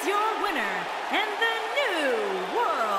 is your winner and the new world.